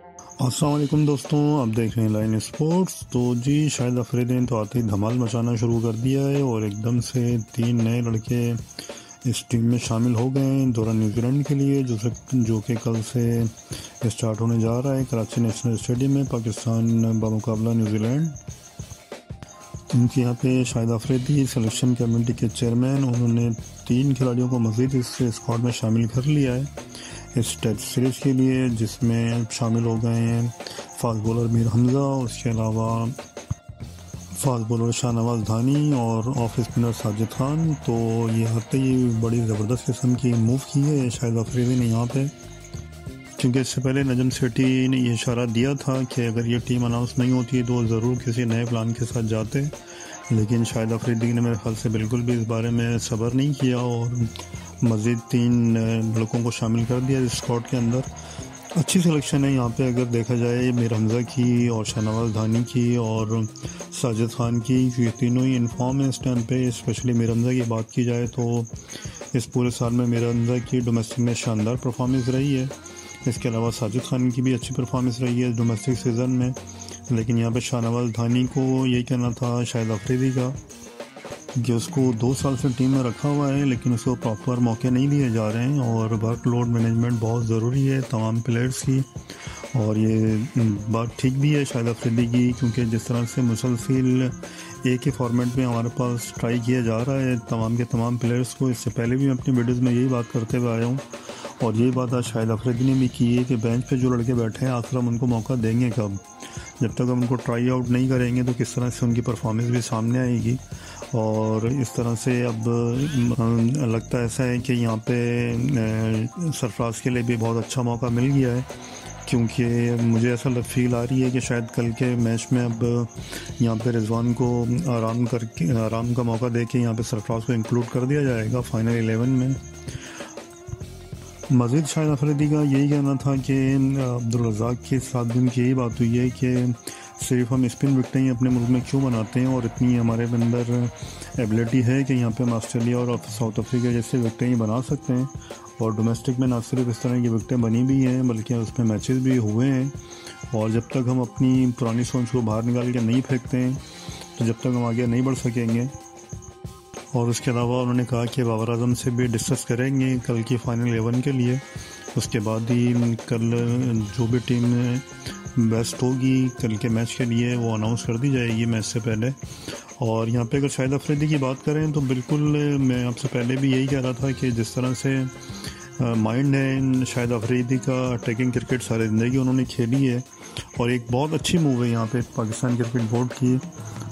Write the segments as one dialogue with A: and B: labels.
A: असलम दोस्तों, आप देख रहे हैं लाइन स्पोर्ट्स। तो जी शायद अफरीदी ने तो आते ही धमाल मचाना शुरू कर दिया है और एकदम से तीन नए लड़के इस टीम में शामिल हो गए हैं। दौरान न्यूजीलैंड के लिए, जो से जो कि कल से स्टार्ट होने जा रहा है कराची नेशनल स्टेडियम में, पाकिस्तान बामुकाबला न्यूजीलैंड। उनके यहाँ पे शाहिद अफरीदी सिलेक्शन कमेटी के चेयरमैन उन्होंने तीन खिलाड़ियों को मज़ीद इस स्क्वाड में शामिल कर लिया है। इस टेस्ट सीरीज़ के लिए, जिसमें शामिल हो गए हैं फास्ट बॉलर मीर हमज़ा, उसके अलावा फास्ट बॉलर शाहनवाज धानी और ऑफ़ स्पिनर साजिद खान। तो ये आते ही बड़ी ज़बरदस्त किस्म की मूव की है, शायद अफरीदी ने यहाँ पे। क्योंकि इससे पहले नजम सेठी ने यह इशारा दिया था कि अगर ये टीम अनाउंस नहीं होती तो ज़रूर किसी नए प्लान के साथ जाते। लेकिन शायद अफरीदी ने मेरे ख्याल से बिल्कुल भी इस बारे में सब्र नहीं किया और मज़ीद तीन लड़कों को शामिल कर दिया इस स्कॉट के अंदर। अच्छी सिलेक्शन है यहाँ पे, अगर देखा जाए, मीर हमज़ा की और शाहनवाज धानी की और साजिद खान की ये तीनों ही इन्फॉर्म है इस टाइम पे। स्पेशली मीर हमज़ा की बात की जाए तो इस पूरे साल में मीर हमज़ा की डोमेस्टिक में शानदार परफॉर्मेंस रही है। इसके अलावा साजिद खान की भी अच्छी परफॉर्मेंस रही है डोमेस्टिक सीज़न में। लेकिन यहाँ पे शाहनवाज धानी को यही कहना था शायद अफरीदी का, कि उसको दो साल से टीम में रखा हुआ है, लेकिन उसको प्रॉपर मौके नहीं दिए जा रहे हैं और वर्क लोड मैनेजमेंट बहुत ज़रूरी है तमाम प्लेयर्स की। और ये बात ठीक भी है शायद अफरीदी की, क्योंकि जिस तरह से मुसलसिल एक ही फॉर्मेट में हमारे पास ट्राई किया जा रहा है, तमाम के तमाम प्लेयर्स को, इससे पहले भी मैं अपनी वीडियोज़ में यही बात करते हुए आया हूँ। और यही बात आज शायद अफरीदी ने भी की है कि बेंच पे जो लड़के बैठे हैं, आखिर हम उनको मौका देंगे कब? जब तक हम उनको ट्राई आउट नहीं करेंगे तो किस तरह से उनकी परफॉर्मेंस भी सामने आएगी? और इस तरह से अब लगता ऐसा है कि यहाँ पे सरफराज के लिए भी बहुत अच्छा मौका मिल गया है, क्योंकि मुझे ऐसा फील आ रही है कि शायद कल के मैच में अब, यहाँ पे रिजवान को आराम करके, आराम का मौका दे के यहाँ पे सरफराज को इंक्लूड कर दिया जाएगा फाइनल एलेवन में। मज़ीद शायद अफरीदी का यही कहना था कि अब्दुल के साथ दिन की यही बात हुई है कि सिर्फ़ हम स्पिन विकटें ही अपने मुल्क में क्यों बनाते हैं और इतनी हमारे अंदर एबिलिटी है कि यहाँ पे हम ऑस्ट्रेलिया और साउथ अफ्रीका जैसे विकटें ही बना सकते हैं। और डोमेस्टिक में ना सिर्फ़ इस तरह की विकटें बनी भी हैं, बल्कि उसमें मैचेस भी हुए हैं। और जब तक हम अपनी पुरानी सोच को बाहर निकाल के नहीं फेंकते हैं तो जब तक हम आगे नहीं बढ़ सकेंगे। और उसके अलावा उन्होंने कहा कि बाबर आज़म से भी डिस्कस करेंगे कल की फाइनल एलेवन के लिए। उसके बाद ही कल जो भी टीम बेस्ट होगी, कल के मैच के लिए वो अनाउंस कर दी जाएगी मैच से पहले। और यहाँ पे अगर शाहिद अफरीदी की बात करें तो बिल्कुल मैं आपसे पहले भी यही कह रहा था कि जिस तरह से माइंड है शायद अफरीदी का अटैकिंग क्रिकेट सारी ज़िंदगी उन्होंने खेली है। और एक बहुत अच्छी मूव है यहाँ पे पाकिस्तान क्रिकेट बोर्ड की।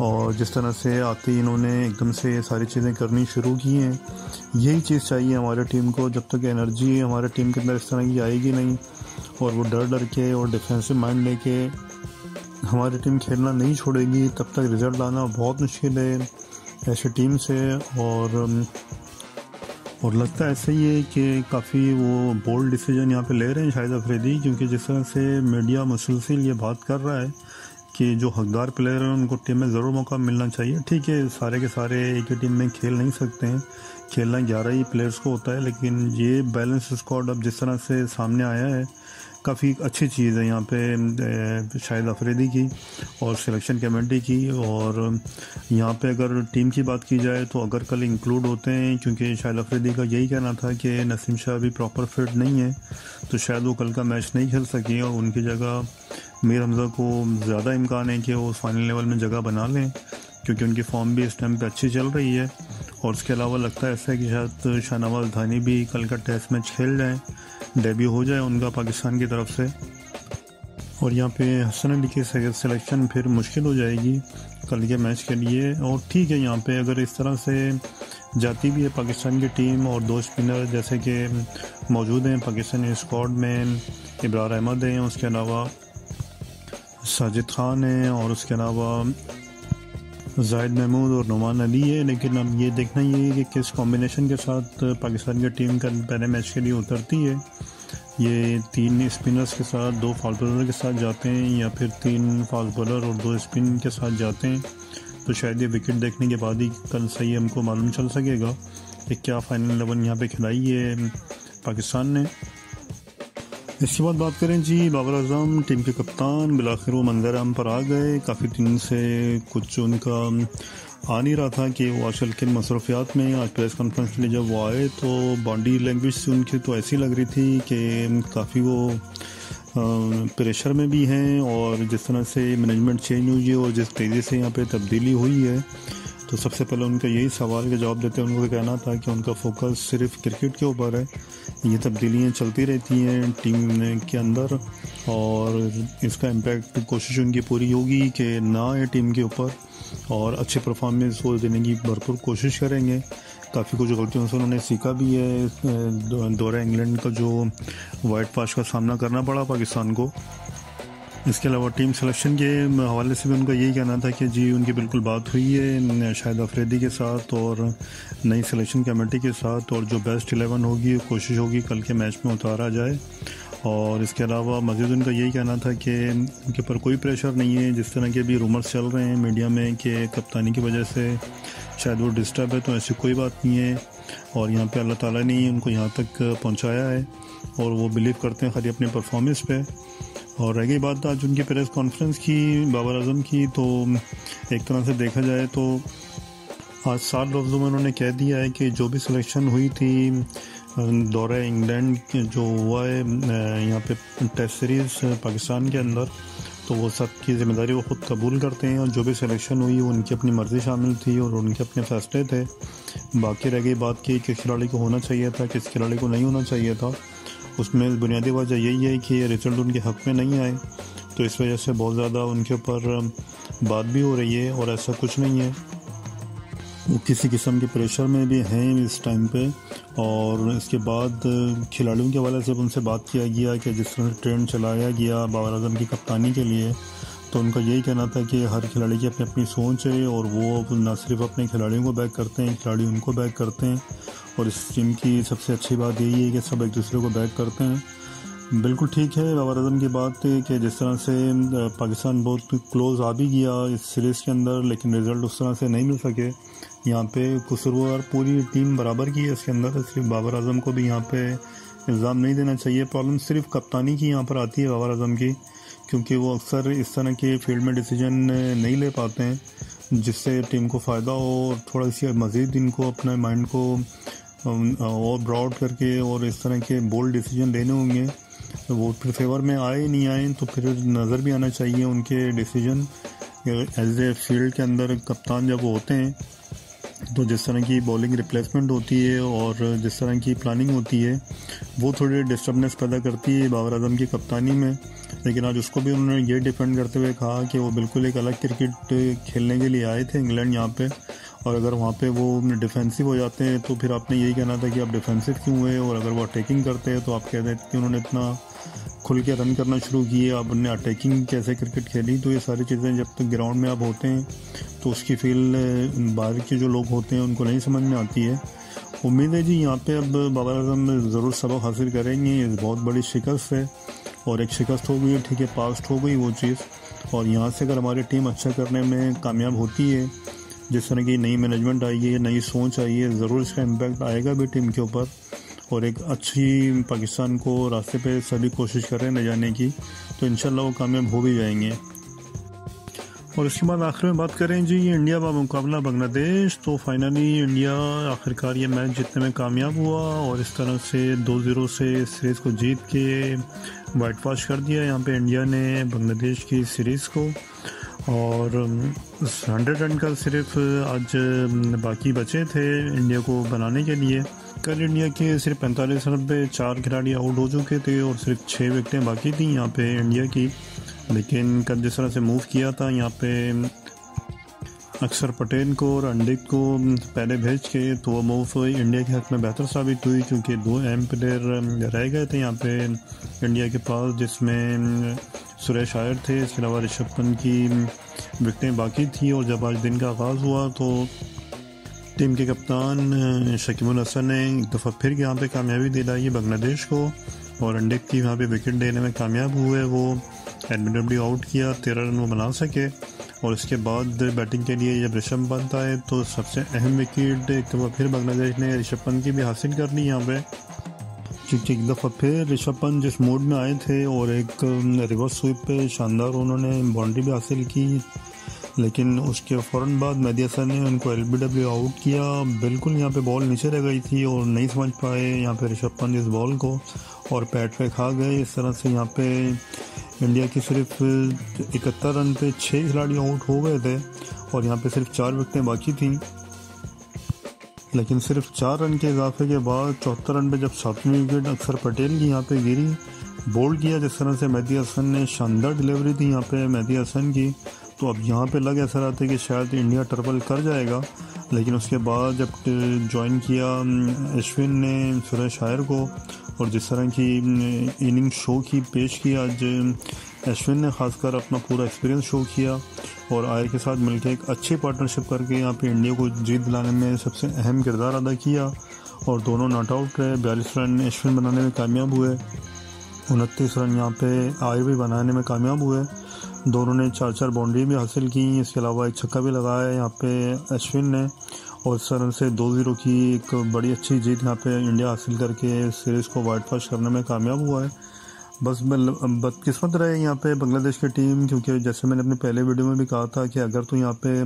A: और जिस तरह से आते ही इन्होंने एकदम से सारी चीज़ें करनी शुरू की हैं, यही चीज़ चाहिए हमारे टीम को, जब तक एनर्जी हमारे टीम के अंदर इस तरह की आएगी नहीं और वो डर डर के और डिफेंसिव माइंड लेके हमारी टीम खेलना नहीं छोड़ेगी, तब तक रिज़ल्ट लाना बहुत मुश्किल है ऐसी टीम से और और लगता ऐसा ही है कि काफ़ी वो बोल्ड डिसीज़न यहाँ पे ले रहे हैं शायद अफरीदी, क्योंकि जिस तरह से मीडिया मुसलसिल ये बात कर रहा है कि जो हकदार प्लेयर हैं, उनको टीम में ज़रूर मौका मिलना चाहिए। ठीक है, सारे के सारे एक ही टीम में खेल नहीं सकते हैं। खेलना ग्यारह ही प्लेयर्स को होता है, लेकिन ये बैलेंस स्क्वाड अब जिस तरह से सामने आया है, काफ़ी अच्छी चीज़ है यहाँ पे शायद अफरीदी की और सिलेक्शन कमेटी की। और यहाँ पे अगर टीम की बात की जाए तो अगर कल इंक्लूड होते हैं, क्योंकि शायद अफरीदी का यही कहना था कि नसीम शाह अभी प्रॉपर फिट नहीं है तो शायद वो कल का मैच नहीं खेल सके और उनकी जगह मीर हमज़ा को ज़्यादा इम्कान है कि वो फाइनल लेवल में जगह बना लें, क्योंकि उनकी फॉर्म भी इस टाइम पे अच्छी चल रही है। और उसके अलावा लगता है ऐसा है कि शायद शाहनवाज धानी भी कल का टेस्ट मैच खेल जाए डेब्यू हो जाए उनका पाकिस्तान की तरफ़ से। और यहाँ पे हसन अली की सिलेक्शन फिर मुश्किल हो जाएगी कल के मैच के लिए। और ठीक है, यहाँ पे अगर इस तरह से जाती भी है पाकिस्तान की टीम और दो स्पिनर जैसे कि मौजूद हैं पाकिस्तानी स्क्वाड में, इब्रार अहमद हैं, उसके अलावा साजिद खान है और उसके अलावा जाहिद महमूद और नुमान अली है। लेकिन अब ये देखना ये है कि किस कॉम्बिनेशन के साथ पाकिस्तान की टीम का पहले मैच के लिए उतरती है। ये तीन स्पिनर्स के साथ, दो फास्ट बॉलर के साथ जाते हैं या फिर तीन फास्ट बॉलर और दो स्पिन के साथ जाते हैं। तो शायद ये विकेट देखने के बाद ही कल सही हमको मालूम चल सकेगा कि क्या फाइनल इलेवन यहाँ पे खिलाई है पाकिस्तान ने। इसके बाद बात करें जी, बाबर अजम टीम के कप्तान, बिलाखिर वो मंजर हम पर आ गए। काफ़ी दिन से कुछ उनका आ नहीं रहा था कि वो आजकल किन मसरूफियात में आज प्रेस कॉन्फ्रेंस के लिए जब वो आए तो बॉडी लैंग्वेज से उनकी तो ऐसी लग रही थी कि काफ़ी वो प्रेशर में भी हैं और जिस तरह से मैनेजमेंट चेंज हुई है और जिस तेज़ी से यहाँ पे तब्दीली हुई है तो सबसे पहले उनका यही सवाल का जवाब देते हैं। उनको कहना था कि उनका फोकस सिर्फ़ क्रिकेट के ऊपर है। ये तब्दीलियाँ चलती रहती हैं टीम के अंदर और इसका इम्पैक्ट कोशिश उनकी पूरी होगी कि ना आए टीम के ऊपर और अच्छे परफॉर्मेंस वो देने की भरपूर कोशिश करेंगे। काफ़ी कुछ गलतियों से उन्होंने सीखा भी है। दौरा इंग्लैंड का जो वाइट पाश का सामना करना पड़ा पाकिस्तान को। इसके अलावा टीम सिलेक्शन के हवाले से भी उनका यही कहना था कि जी, उनकी बिल्कुल बात हुई है शायद अफरीदी के साथ और नई सिलेक्शन कमेटी के साथ और जो बेस्ट इलेवन होगी, कोशिश होगी कल के मैच में उतारा जाए। और इसके अलावा मजीद उनका यही कहना था कि उनके ऊपर कोई प्रेशर नहीं है, जिस तरह के भी रूमर्स चल रहे हैं मीडिया में कि कप्तानी की वजह से शायद वो डिस्टर्ब है तो ऐसी कोई बात नहीं है। और यहाँ पे अल्लाह ताला ने उनको यहाँ तक पहुँचाया है और वो बिलीव करते हैं खाली अपने परफॉर्मेंस पे। और रह गई बात आज उनकी प्रेस कॉन्फ्रेंस की, बाबर आज़म की तो एक तरह से देखा जाए तो आज सात लफ्ज़ों में उन्होंने कह दिया है कि जो भी सिलेक्शन हुई थी, दौरा इंग्लैंड जो हुआ है यहाँ पे टेस्ट सीरीज़ पाकिस्तान के अंदर तो वो सब की ज़िम्मेदारी वो ख़ुद कबूल करते हैं और जो भी सिलेक्शन हुई उनकी अपनी मर्ज़ी शामिल थी और उनके अपने फैसले थे। बाकी रह गई बात की किस खिलाड़ी को होना चाहिए था, किस खिलाड़ी को नहीं होना चाहिए था। उसमें बुनियादी वजह यही है कि ये रिज़ल्ट उनके हक़ में नहीं आए। तो इस वजह से बहुत ज़्यादा उनके ऊपर बात भी हो रही है और ऐसा कुछ नहीं है। वो किसी किस्म के प्रेशर में भी हैं इस टाइम पे और इसके बाद खिलाड़ियों के हवाले से उनसे बात किया गया कि जिस तरह से ट्रेंड चलाया गया बाबर अजम की कप्तानी के लिए तो उनका यही कहना था कि हर खिलाड़ी की अपनी अपनी सोच है और वो न सिर्फ़ अपने खिलाड़ियों को बैक करते हैं, खिलाड़ी उनको बैक करते हैं। और इस टीम की सबसे अच्छी बात यही है कि सब एक दूसरे को बैक करते हैं। बिल्कुल ठीक है बाबर अजम की बात कि जिस तरह से पाकिस्तान बहुत क्लोज आ भी गया इस सीरीज़ के अंदर, लेकिन रिज़ल्ट उस तरह से नहीं मिल सके। यहाँ पे कसूरवार पूरी टीम बराबर की है इसके अंदर, सिर्फ़ बाबर अजम को भी यहाँ पे इल्ज़ाम नहीं देना चाहिए। प्रॉब्लम सिर्फ़ कप्तानी की यहाँ पर आती है बाबर अजम की, क्योंकि वो अक्सर इस तरह के फ़ील्ड में डिसीज़न नहीं ले पाते हैं, जिससे टीम को फ़ायदा हो और थोड़ा सी मज़ीद इनको अपने माइंड को और ब्रॉड करके और इस तरह के बोल्ड डिसीज़न लेने होंगे तो वो फिर फेवर में आए, नहीं आए तो फिर नज़र भी आना चाहिए उनके डिसीज़न एज ए फ़ील्ड के अंदर कप्तान जब होते हैं तो जिस तरह की बॉलिंग रिप्लेसमेंट होती है और जिस तरह की प्लानिंग होती है, वो थोड़ी डिस्टर्बनेस पैदा करती है बाबर आज़म की कप्तानी में। लेकिन आज उसको भी उन्होंने ये डिफेंड करते हुए कहा कि वो बिल्कुल एक अलग क्रिकेट खेलने के लिए आए थे, इंग्लैंड यहाँ पे। और अगर वहाँ पे वो डिफेंसिव हो जाते हैं तो फिर आपने यही कहना था कि आप डिफेंसिव क्यों हुए और अगर वो अटैकिंग करते हैं तो आप कहते हैं कि उन्होंने इतना खुल के रन करना शुरू किए, आप उन्होंने अटैकिंग कैसे क्रिकेट खेली तो ये सारी चीज़ें जब तक ग्राउंड में आप होते हैं तो उसकी फील बाहर के जो लोग होते हैं, उनको नहीं समझ में आती है। उम्मीद है जी, यहाँ पे अब बाबर आज़म ज़रूर सबक हासिल करेंगे, ये बहुत बड़ी शिकस्त है और एक शिकस्त हो गई, ठीक है पास्ट हो गई वो चीज़। और यहाँ से अगर हमारी टीम अच्छा करने में कामयाब होती है जिस तरह की नई मैनेजमेंट आई है नई सोच आई है ज़रूर इसका इम्पैक्ट आएगा भी टीम के ऊपर। और एक अच्छी पाकिस्तान को रास्ते पे सभी कोशिश कर रहे हैं ले जाने की तो इन वो कामयाब हो भी जाएँगे। और इसके बाद आखिर में बात करें जी इंडिया का मुकाबला बांग्लादेश तो फाइनली इंडिया आखिरकार ये मैच जीतने में कामयाब हुआ और इस तरह से दो ज़ीरो से सीरीज़ को जीत के वाइट वॉश कर दिया। यहाँ पे इंडिया ने बांग्लादेश की सीरीज़ को। और उस हंड्रेड रन का सिर्फ़ आज बाकी बचे थे इंडिया को बनाने के लिए। कल इंडिया के सिर्फ़ पैंतालीस रन पे चार खिलाड़ी आउट हो चुके थे और सिर्फ़ छः विकटें बाकी थी यहाँ पे इंडिया की। लेकिन कल जिस तरह से मूव किया था यहाँ पे अक्सर पटेल को और अंडित को पहले भेज के तो वो मूव इंडिया के हक में बेहतर साबित हुई क्योंकि दो अहम प्लेयर रह गए थे यहाँ पे इंडिया के पास जिसमें सुरेश आयर थे इसके अलावा ऋषभ पंत की विकटें बाकी थी और जब आज दिन का आगाज़ हुआ तो टीम के कप्तान शकीमुल हसन ने एक दफ़ा फिर यहाँ पे कामयाबी दिलाई है बांग्लादेश को और अंडित की वहाँ पे विकेट देने में कामयाब हुए। वो एडमिडब्ल्यू आउट किया, तेरह रन वो बना सके और इसके बाद बैटिंग के लिए जब ऋषभ पंत आए तो सबसे अहम विकेट एक दफ़ा फिर बांग्लादेश ने ऋषभ पंत की भी हासिल कर ली यहाँ पे। एक दफ़ा फिर ऋषभ पंत जिस मोड में आए थे और एक रिवर्स स्वीप पे शानदार उन्होंने बाउंड्री भी हासिल की लेकिन उसके फ़ौर बाद हसन ने उनको एलबीडब्ल्यू आउट किया बिल्कुल यहाँ पे बॉल नीचे रह गई थी और नहीं समझ पाए यहाँ पे ऋषभ पंत इस बॉल को और पैट पे खा गए इस तरह से यहाँ पे इंडिया की सिर्फ़ इकहत्तर रन पे छः खिलाड़ी आउट हो गए थे और यहाँ पे सिर्फ़ चार विकटें बाकी थी लेकिन सिर्फ़ चार रन के इजाफे के बाद चौहत्तर रन पे जब सातवीं विकेट अक्सर पटेल की यहाँ पे गिरी, बोल्ड किया जिस तरह से मेहदी हसन ने शानदार डिलीवरी थी यहाँ पे मेहदी हसन की तो अब यहाँ पे लग ऐसा रहा था कि शायद इंडिया ट्रिपल कर जाएगा। लेकिन उसके बाद जब ज्वाइन किया अश्विन ने सुरेश शायर को, और जिस तरह की इनिंग शो की पेश की आज अश्विन ने खासकर अपना पूरा एक्सपीरियंस शो किया और आयर के साथ मिलकर एक अच्छी पार्टनरशिप करके यहाँ पे इंडिया को जीत दिलाने में सबसे अहम किरदार अदा किया और दोनों नॉट आउट रहे। बयालीस रन अश्विन बनाने में कामयाब हुए। उनतीस रन यहाँ पे आयर भी बनाने में कामयाब हुए। दोनों ने चार चार बाउंड्री भी हासिल की। इसके अलावा एक छक्का भी लगाया यहाँ पे अश्विन ने और इस तरह से दो ज़ीरो की एक बड़ी अच्छी जीत यहाँ पे इंडिया हासिल करके सीरीज़ को वाइट वॉश करने में कामयाब हुआ है। बस बदकिस्मत रहे यहाँ पे बांग्लादेश की टीम, क्योंकि जैसे मैंने अपने पहले वीडियो में भी कहा था कि अगर तो यहाँ पे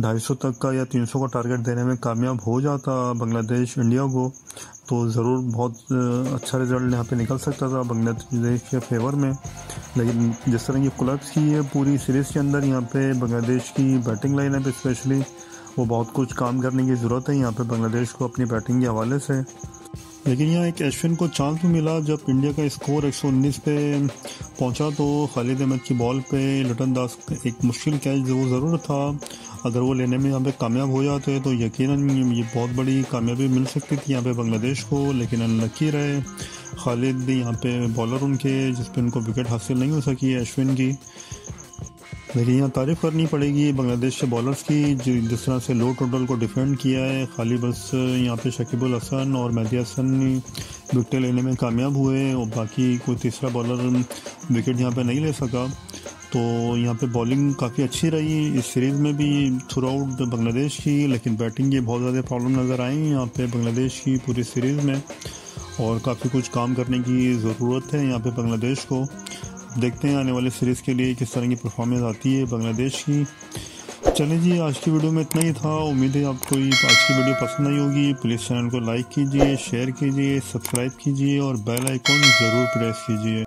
A: ढाई सौ तक का या 300 का टारगेट देने में कामयाब हो जाता बांग्लादेश इंडिया को तो ज़रूर बहुत अच्छा रिज़ल्ट यहाँ पे निकल सकता था बांग्लादेश के फेवर में। लेकिन जिस तरह की क्लब्स की है पूरी सीरीज़ के अंदर यहाँ पे बांग्लादेश की बैटिंग लाइन है स्पेशली वो बहुत कुछ काम करने की ज़रूरत है। यहाँ पे बांग्लादेश को अपनी बैटिंग के हवाले से। लेकिन यहाँ एक अश्विन को चांस भी मिला जब इंडिया का स्कोर 119 पे पहुँचा तो खालिद अहमद की बॉल पे लटन दास एक मुश्किल कैच वो ज़रूर था। अगर वो लेने में यहाँ पे कामयाब हो जाते तो यकीनन ये बहुत बड़ी कामयाबी मिल सकती थी यहाँ पे बांग्लादेश को, लेकिन अनलकी रहे। खालिद यहाँ पे बॉलर उनके जिस पे उनको विकेट हासिल नहीं हो सकी अश्विन की। लेकिन यहाँ तारीफ़ करनी पड़ेगी। बांग्लादेश के बॉलर्स की, जो जिस तरह से लो टोटल को डिफेंड किया है, खाली बस यहाँ पे शकीबुल हसन और मेहदी हसन विकटें लेने में कामयाब हुए और बाकी कोई तीसरा बॉलर विकेट यहाँ पे नहीं ले सका। तो यहाँ पे बॉलिंग काफ़ी अच्छी रही। इस सीरीज़ में भी थ्रू आउट बांग्लादेश की, लेकिन बैटिंग की बहुत ज़्यादा प्रॉब्लम नज़र आई यहाँ पे बांग्लादेश की पूरी सीरीज़ में और काफ़ी कुछ काम करने की ज़रूरत है यहाँ पे बांग्लादेश को। देखते हैं आने वाले सीरीज़ के लिए किस तरह की परफॉर्मेंस आती है बांग्लादेश की। चलें जी, आज की वीडियो में इतना ही था। उम्मीद है आपको ये आज की वीडियो पसंद आई होगी। प्लीज़ चैनल को लाइक कीजिए शेयर कीजिए सब्सक्राइब कीजिए और बेल आइकॉन ज़रूर प्रेस कीजिए।